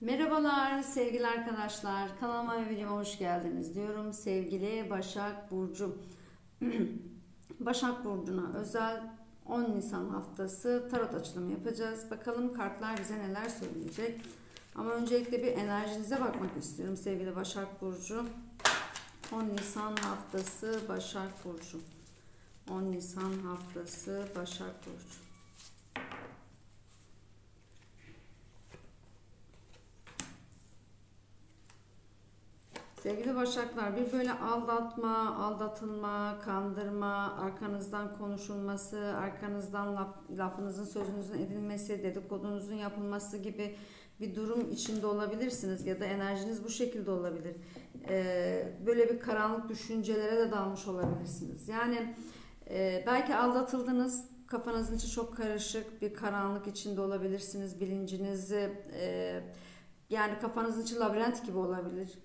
Merhabalar sevgili arkadaşlar. Kanalıma ve videoma hoş geldiniz diyorum. Sevgili Başak Burcu. Başak Burcu'na özel 10 Nisan haftası tarot açılımı yapacağız. Bakalım kartlar bize neler söyleyecek. Ama öncelikle bir enerjinize bakmak istiyorum sevgili Başak Burcu. 10 Nisan haftası Başak Burcu. 10 Nisan haftası Başak Burcu. Sevgili Başaklar bir böyle aldatma, aldatılma, kandırma, arkanızdan konuşulması, arkanızdan laf, lafınızın sözünüzün edilmesi, dedikodunuzun yapılması gibi bir durum içinde olabilirsiniz ya da enerjiniz bu şekilde olabilir. Ee, böyle bir karanlık düşüncelere de dalmış olabilirsiniz. Yani e, belki aldatıldınız, kafanızın içi çok karışık bir karanlık içinde olabilirsiniz. Bilincinizi e, yani kafanızın içi labirent gibi olabilir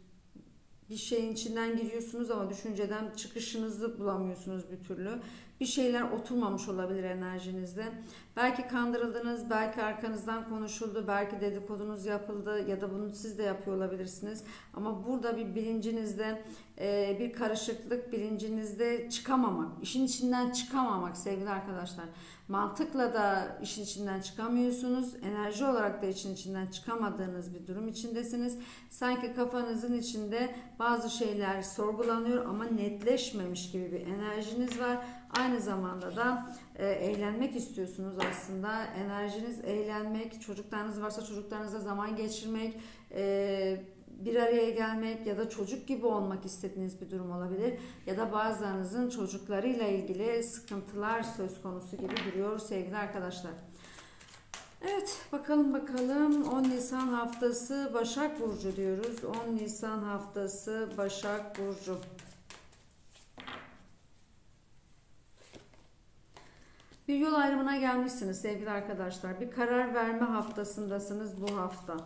bir şeyin içinden giriyorsunuz ama düşünceden çıkışınızı bulamıyorsunuz bir türlü. Bir şeyler oturmamış olabilir enerjinizde. Belki kandırıldınız, belki arkanızdan konuşuldu, belki dedikodunuz yapıldı ya da bunu siz de yapıyor olabilirsiniz. Ama burada bir bilincinizde e, bir karışıklık, bilincinizde çıkamamak, işin içinden çıkamamak sevgili arkadaşlar. Mantıkla da işin içinden çıkamıyorsunuz. Enerji olarak da işin içinden çıkamadığınız bir durum içindesiniz. Sanki kafanızın içinde bazı şeyler sorgulanıyor ama netleşmemiş gibi bir enerjiniz var. Aynı zamanda da e, eğlenmek istiyorsunuz aslında. Enerjiniz eğlenmek, çocuklarınız varsa çocuklarınızla zaman geçirmek, e, bir araya gelmek ya da çocuk gibi olmak istediğiniz bir durum olabilir. Ya da bazılarınızın çocuklarıyla ilgili sıkıntılar söz konusu gibi duruyor sevgili arkadaşlar. Evet bakalım bakalım 10 Nisan haftası Başak Burcu diyoruz. 10 Nisan haftası Başak Burcu. Bir yol ayrımına gelmişsiniz sevgili arkadaşlar. Bir karar verme haftasındasınız bu hafta.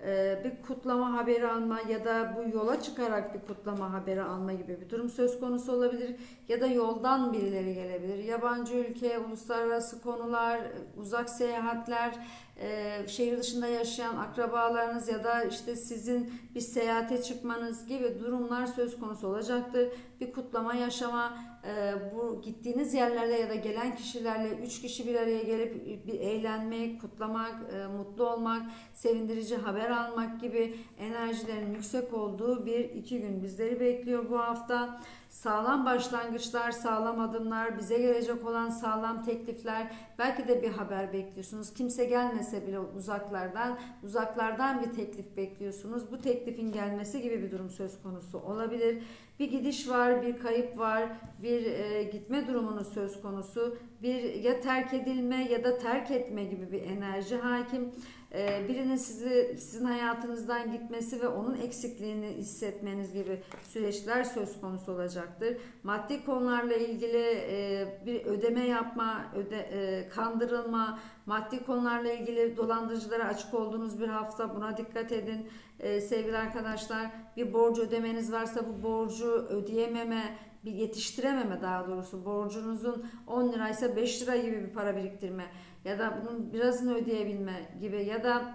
Ee, bir kutlama haberi alma ya da bu yola çıkarak bir kutlama haberi alma gibi bir durum söz konusu olabilir. Ya da yoldan birileri gelebilir. Yabancı ülke, uluslararası konular, uzak seyahatler, e, şehir dışında yaşayan akrabalarınız ya da işte sizin bir seyahate çıkmanız gibi durumlar söz konusu olacaktır. Bir kutlama yaşama, e, bu gittiğiniz yerlerde ya da gelen kişilerle üç kişi bir araya gelip bir eğlenmek, kutlamak, e, mutlu olmak, sevindirici haber almak gibi enerjilerin yüksek olduğu bir iki gün bizleri bekliyor bu hafta. Sağlam başlangıçlar, sağlam adımlar, bize gelecek olan sağlam teklifler, belki de bir haber bekliyorsunuz. Kimse gelmese bile uzaklardan, uzaklardan bir teklif bekliyorsunuz. Bu teklifin gelmesi gibi bir durum söz konusu olabilir. Bir gidiş var, bir kayıp var, bir e, gitme durumunuz söz konusu. Bir ya terk edilme ya da terk etme gibi bir enerji hakim. Ee, birinin sizi sizin hayatınızdan gitmesi ve onun eksikliğini hissetmeniz gibi süreçler söz konusu olacaktır. Maddi konularla ilgili e, bir ödeme yapma, öde, e, kandırılma, maddi konularla ilgili dolandırıcılara açık olduğunuz bir hafta buna dikkat edin. E, sevgili arkadaşlar bir borcu ödemeniz varsa bu borcu ödeyememe, bir yetiştirememe daha doğrusu borcunuzun 10 liraysa 5 lira gibi bir para biriktirme ya da bunun birazını ödeyebilme gibi ya da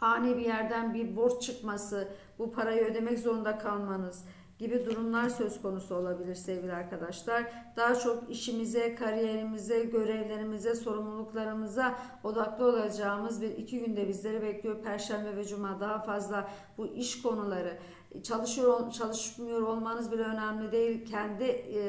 ani bir yerden bir borç çıkması, bu parayı ödemek zorunda kalmanız gibi durumlar söz konusu olabilir sevgili arkadaşlar. Daha çok işimize, kariyerimize, görevlerimize, sorumluluklarımıza odaklı olacağımız bir iki günde bizleri bekliyor. Perşembe ve Cuma daha fazla bu iş konuları, çalışıyor çalışmıyor olmanız bile önemli değil. Kendi e,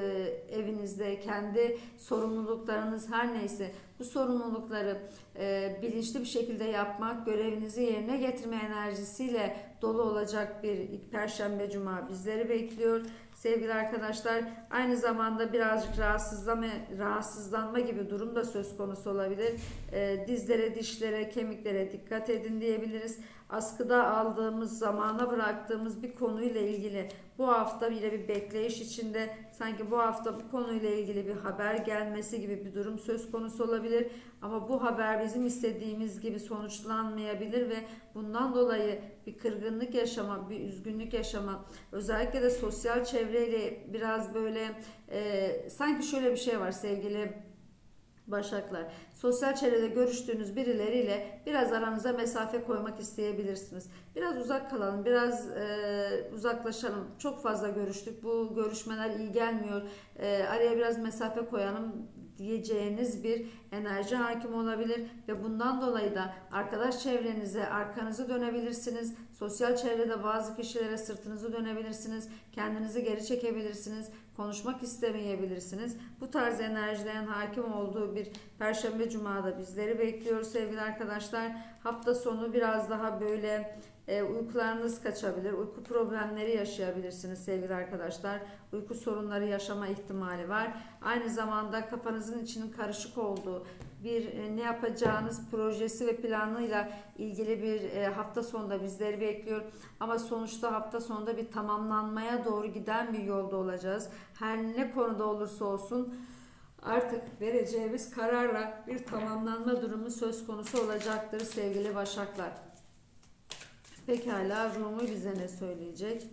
evinizde, kendi sorumluluklarınız her neyse bu sorumlulukları e, bilinçli bir şekilde yapmak, görevinizi yerine getirme enerjisiyle dolu olacak bir Perşembe Cuma bizleri bekliyor. Sevgili arkadaşlar aynı zamanda birazcık rahatsızlama, rahatsızlanma gibi durum da söz konusu olabilir. E, dizlere, dişlere, kemiklere dikkat edin diyebiliriz. Askıda aldığımız, zamana bıraktığımız bir konuyla ilgili bu hafta bile bir bekleyiş içinde sanki bu hafta bu konuyla ilgili bir haber gelmesi gibi bir durum söz konusu olabilir. Ama bu haber bizim istediğimiz gibi sonuçlanmayabilir ve bundan dolayı bir kırgınlık yaşama, bir üzgünlük yaşama, özellikle de sosyal çevreyle biraz böyle e, sanki şöyle bir şey var sevgili Başaklar. Sosyal çevrede görüştüğünüz birileriyle biraz aranıza mesafe koymak isteyebilirsiniz. Biraz uzak kalalım, biraz e, uzaklaşalım. Çok fazla görüştük. Bu görüşmeler iyi gelmiyor. E, araya biraz mesafe koyalım diyeceğiniz bir enerji hakim olabilir ve bundan dolayı da arkadaş çevrenize arkanızı dönebilirsiniz. Sosyal çevrede bazı kişilere sırtınızı dönebilirsiniz. Kendinizi geri çekebilirsiniz. Konuşmak istemeyebilirsiniz. Bu tarz enerjilerin hakim olduğu bir Perşembe Cuma'da bizleri bekliyoruz sevgili arkadaşlar. Hafta sonu biraz daha böyle e, uykularınız kaçabilir, uyku problemleri yaşayabilirsiniz sevgili arkadaşlar. Uyku sorunları yaşama ihtimali var. Aynı zamanda kafanızın içinin karışık olduğu bir e, ne yapacağınız projesi ve planıyla ilgili bir e, hafta sonunda bizleri bekliyor. Ama sonuçta hafta sonunda bir tamamlanmaya doğru giden bir yolda olacağız. Her ne konuda olursa olsun artık vereceğimiz kararla bir tamamlanma durumu söz konusu olacaktır sevgili Başaklar. Pekala Rumi bize ne söyleyecek?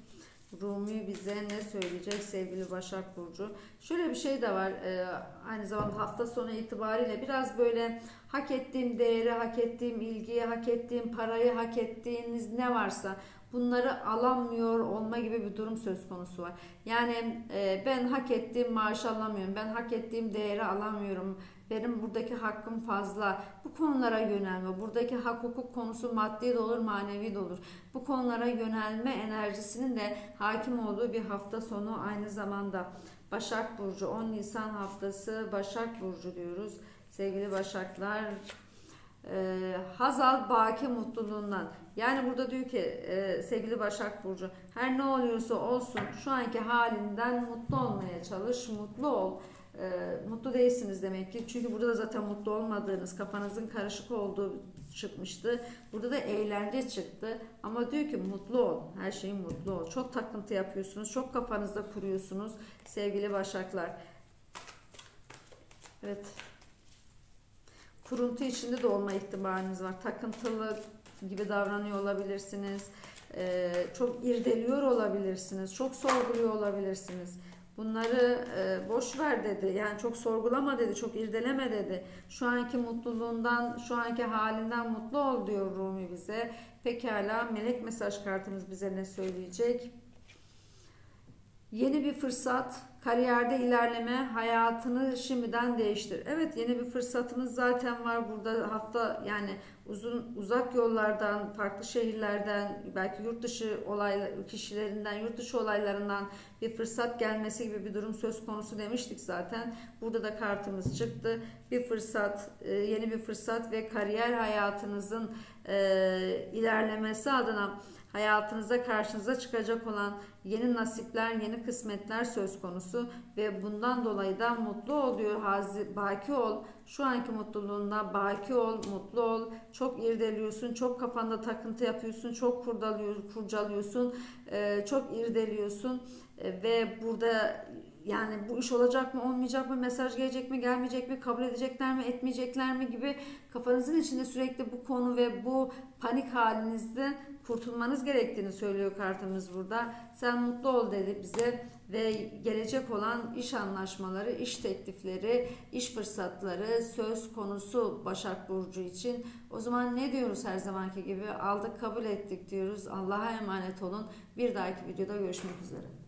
Rumi bize ne söyleyecek sevgili Başak Burcu? Şöyle bir şey de var e, aynı zamanda hafta sonu itibariyle biraz böyle hak ettiğim değeri, hak ettiğim ilgiyi, hak ettiğim parayı, hak ettiğiniz ne varsa bunları alamıyor olma gibi bir durum söz konusu var. Yani e, ben hak ettiğim maaşı alamıyorum, ben hak ettiğim değeri alamıyorum, benim buradaki hakkım fazla. Bu konulara yönelme, buradaki hak hukuk konusu maddi de olur, manevi de olur. Bu konulara yönelme enerjisinin de hakim olduğu bir hafta sonu aynı zamanda. Başak Burcu 10 Nisan haftası Başak Burcu diyoruz. Sevgili Başaklar e, Hazal Baki mutluluğundan. Yani burada diyor ki e, sevgili Başak Burcu her ne oluyorsa olsun şu anki halinden mutlu olmaya çalış, mutlu ol. E, mutlu değilsiniz demek ki. Çünkü burada da zaten mutlu olmadığınız, kafanızın karışık olduğu çıkmıştı. Burada da eğlence çıktı. Ama diyor ki mutlu ol. Her şeyin mutlu ol. Çok takıntı yapıyorsunuz. Çok kafanızda kuruyorsunuz sevgili Başaklar. Evet kuruntu içinde de olma ihtimaliniz var. Takıntılı gibi davranıyor olabilirsiniz. Ee, çok irdeliyor olabilirsiniz. Çok sorguluyor olabilirsiniz. Bunları e, boş ver dedi. Yani çok sorgulama dedi, çok irdeleme dedi. Şu anki mutluluğundan, şu anki halinden mutlu ol diyor Rumi bize. Pekala melek mesaj kartımız bize ne söyleyecek? Yeni bir fırsat, kariyerde ilerleme, hayatını şimdiden değiştir. Evet yeni bir fırsatımız zaten var burada hafta yani uzun uzak yollardan, farklı şehirlerden, belki yurt dışı olaylar kişilerinden, yurt dışı olaylarından bir fırsat gelmesi gibi bir durum söz konusu demiştik zaten. Burada da kartımız çıktı. Bir fırsat, e, yeni bir fırsat ve kariyer hayatınızın e, ilerlemesi adına hayatınızda karşınıza çıkacak olan yeni nasipler, yeni kısmetler söz konusu ve bundan dolayı da mutlu ol diyor Hazi, baki ol. Şu anki mutluluğunda baki ol, mutlu ol. Çok irdeliyorsun, çok kafanda takıntı yapıyorsun, çok kurcalıyorsun, çok irdeliyorsun ve burada yani bu iş olacak mı olmayacak mı mesaj gelecek mi gelmeyecek mi kabul edecekler mi etmeyecekler mi gibi kafanızın içinde sürekli bu konu ve bu panik halinizde kurtulmanız gerektiğini söylüyor kartımız burada. Sen mutlu ol dedi bize ve gelecek olan iş anlaşmaları, iş teklifleri, iş fırsatları söz konusu Başak Burcu için. O zaman ne diyoruz her zamanki gibi? Aldık kabul ettik diyoruz. Allah'a emanet olun. Bir dahaki videoda görüşmek üzere.